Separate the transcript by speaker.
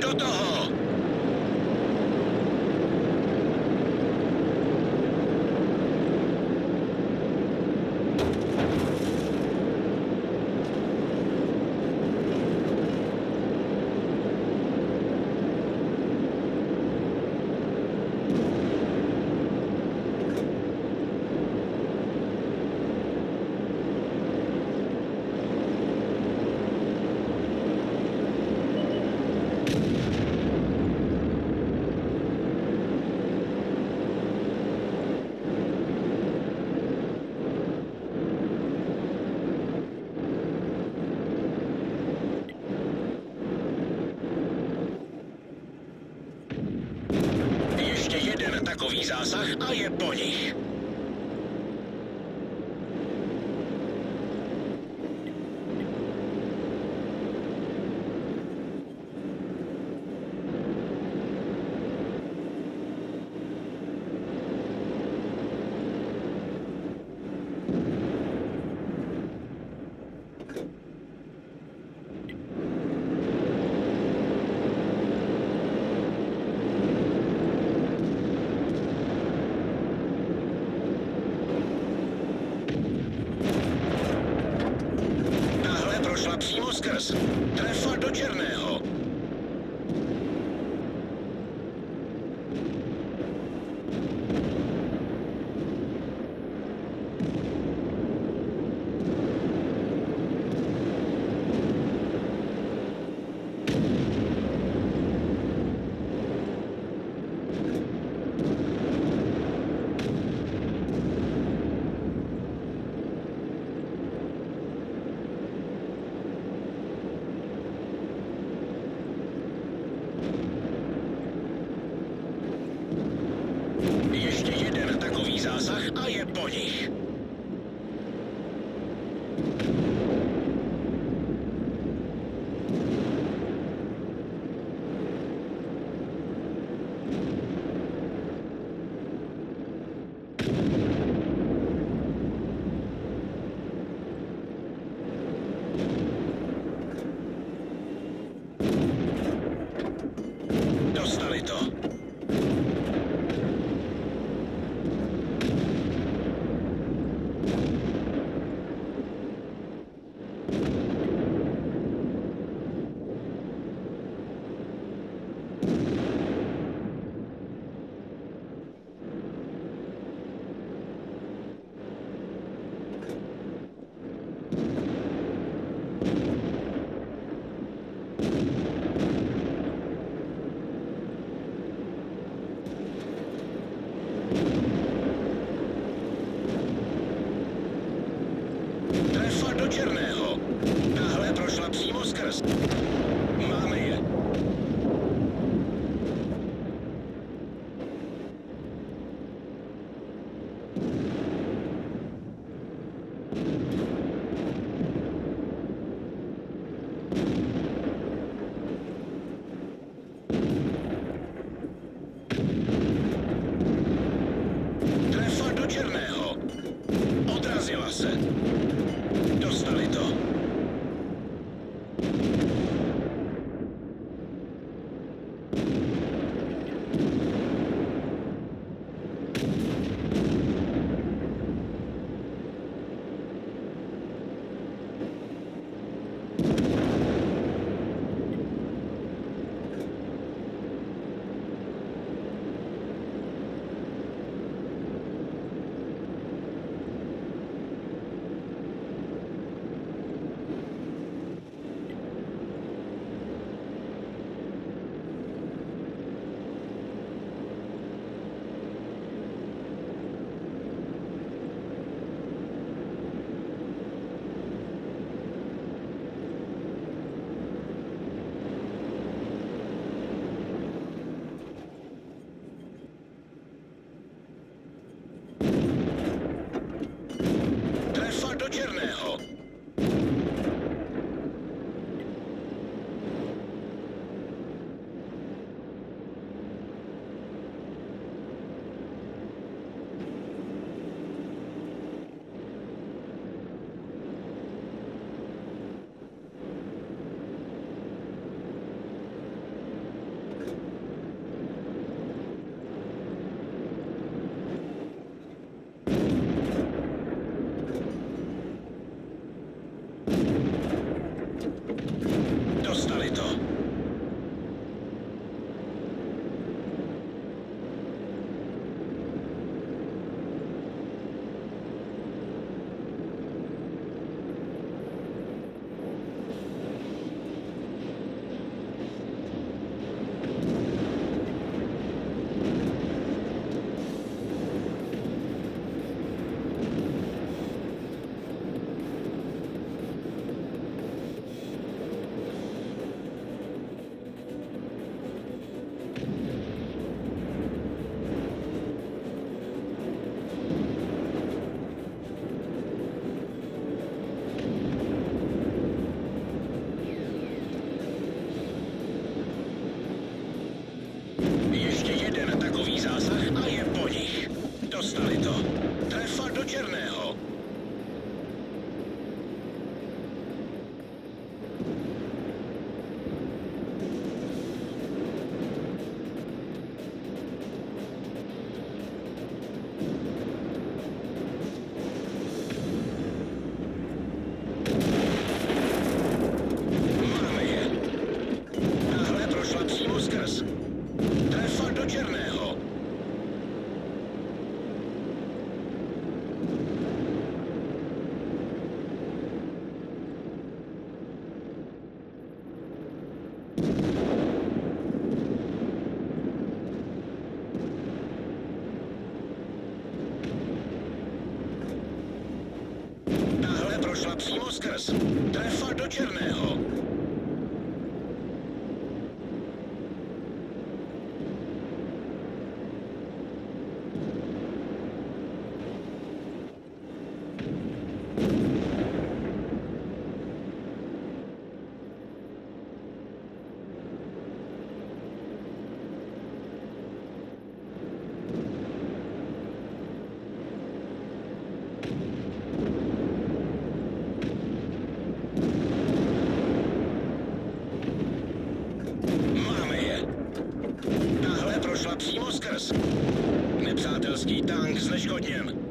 Speaker 1: Do toho! Ještě jeden takový zásah a je po nich. Huskers. Treffa do černého. Přímo Trefa do černého. Přímo skrz. Nepřátelský tank zneškodněn.